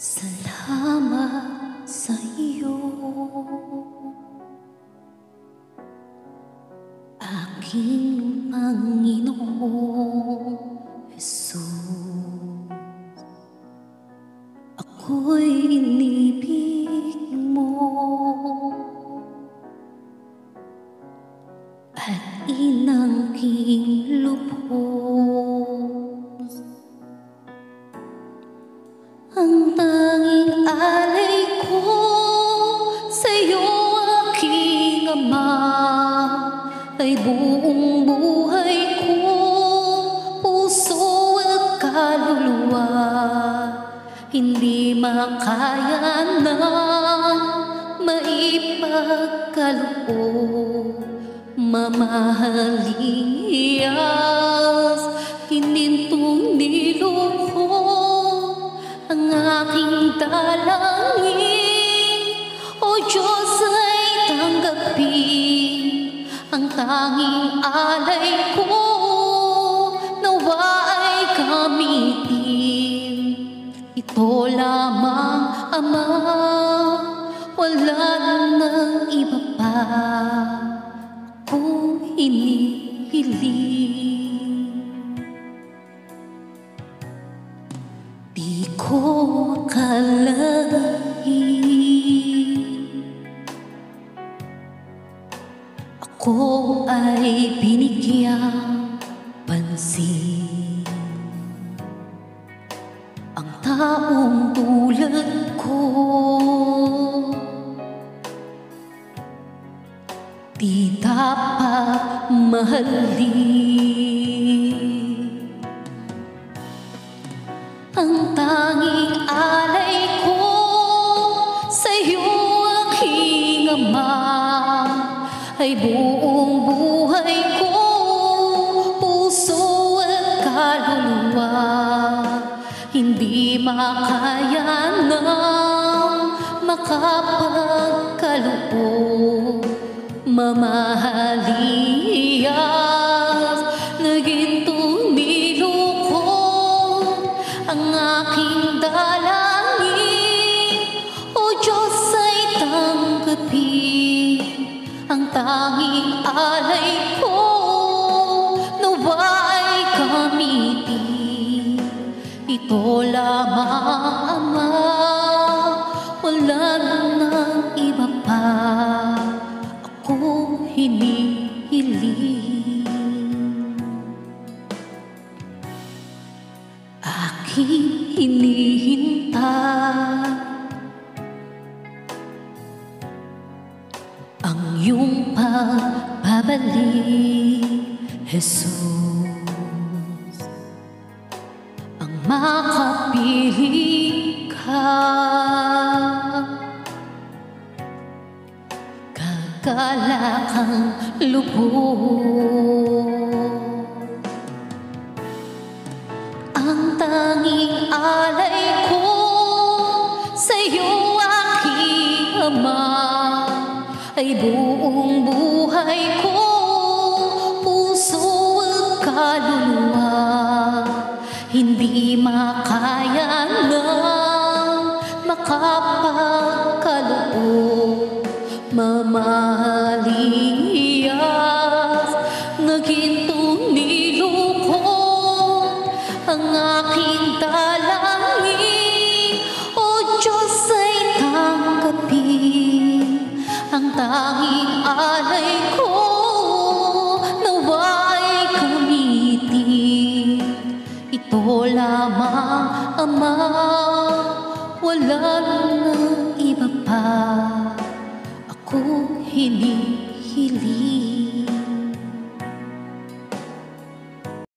Salamat sa iyo. Aking Panginoong Jesus Ako'y inibig mo At inangking lubos Ay buong buhay ko, puso at kaluluwa Hindi makaya na maipagkaloob. Mamahaling iyas, hinintong niluho ang aking dalangin tanging alay ko Nawa ay gamitin. Ito lamang, Ama Wala nang iba pa. Akong hinihiling Di ko akalain Ako ay binigyang pansin. Ang taong tulad ko. Di dapat mahalin ang tanging alay ay buong buhay ko, puso at kaluluwa. Hindi makaya na makapagkaloob Mamahaliyas tanging alay ko Nawa ay gamitin Ito lamang Ama Wala nang iba pa. Akong hinihiling aking hinihintay Ang iyong pagbabalik, Jesus. Ang makapiling ka. Kagalakang lubos. Ang tanging alay ko sa'yo aking ama ay buong buhay ko, puso at kaluluwa. Hindi makaya na makapagkaloob mamahaling Ito lamang, Ama Wala nang